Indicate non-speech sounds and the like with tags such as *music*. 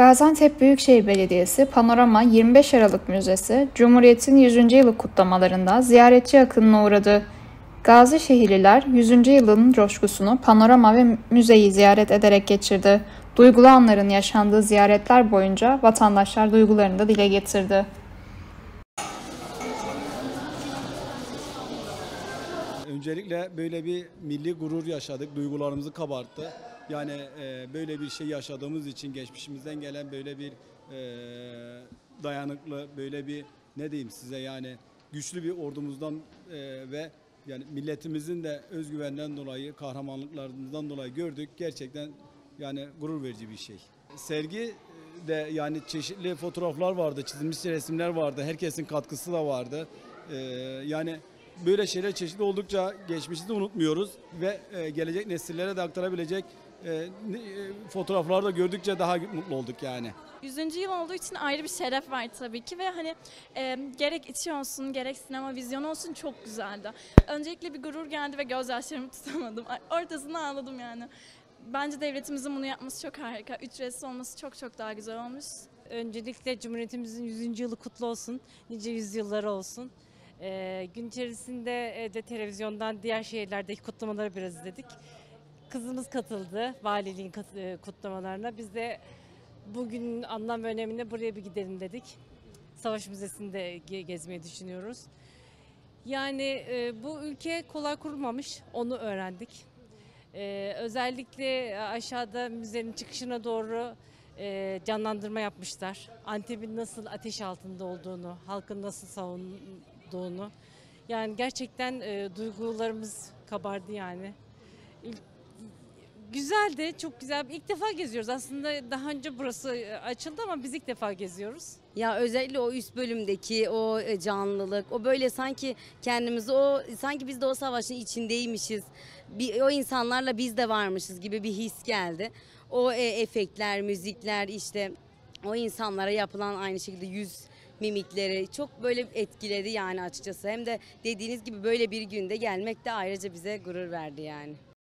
Gaziantep Büyükşehir Belediyesi Panorama 25 Aralık Müzesi, Cumhuriyet'in 100. yılı kutlamalarında ziyaretçi akınına uğradı. Gazi şehirliler 100. yılın coşkusunu panorama ve müzeyi ziyaret ederek geçirdi. Duygulu anların yaşandığı ziyaretler boyunca vatandaşlar duygularını da dile getirdi. Öncelikle böyle bir milli gurur yaşadık, duygularımızı kabarttı. Yani e, böyle bir şey yaşadığımız için geçmişimizden gelen böyle bir e, dayanıklı, böyle bir ne diyeyim size yani güçlü bir ordumuzdan e, ve yani milletimizin de özgüvenden dolayı, kahramanlıklarımızdan dolayı gördük. Gerçekten yani gurur verici bir şey. Sergi de yani çeşitli fotoğraflar vardı, çizilmiş resimler vardı. Herkesin katkısı da vardı. E, yani böyle şeyler çeşitli oldukça geçmişi de unutmuyoruz ve e, gelecek nesillere de aktarabilecek e, ne- e, fotoğraflar da gördükçe daha mutlu olduk yani. 100. yıl olduğu için ayrı bir şeref var tabii ki ve hani e, gerek içi olsun gerek sinema vizyonu olsun çok güzeldi. Öncelikle bir gurur geldi ve gözyaşlarımı *laughs* tutamadım. Ortasında ağladım yani. Bence devletimizin bunu yapması çok harika. Ücretsiz olması çok çok daha güzel olmuş. Öncelikle Cumhuriyetimizin 100. yılı kutlu olsun. Nice yüzyılları olsun. Ee, gün içerisinde e, de televizyondan diğer şehirlerdeki kutlamaları biraz izledik. Kızımız katıldı valiliğin e, kutlamalarına. Biz de bugün anlam ve önemine buraya bir gidelim dedik. Savaş Müzesi'nde ge- gezmeyi düşünüyoruz. Yani e, bu ülke kolay kurulmamış, onu öğrendik. Ee, özellikle aşağıda müzenin çıkışına doğru e, canlandırma yapmışlar. Antep'in nasıl ateş altında olduğunu, halkın nasıl savunduğunu. Yani gerçekten e, duygularımız kabardı yani. İlk- Güzeldi, çok güzel. İlk defa geziyoruz. Aslında daha önce burası e, açıldı ama biz ilk defa geziyoruz. Ya özellikle o üst bölümdeki o e, canlılık, o böyle sanki kendimizi o sanki biz de o savaşın içindeymişiz. Bir, o insanlarla biz de varmışız gibi bir his geldi. O e, efektler, müzikler işte o insanlara yapılan aynı şekilde yüz mimikleri çok böyle etkiledi yani açıkçası. Hem de dediğiniz gibi böyle bir günde gelmek de ayrıca bize gurur verdi yani.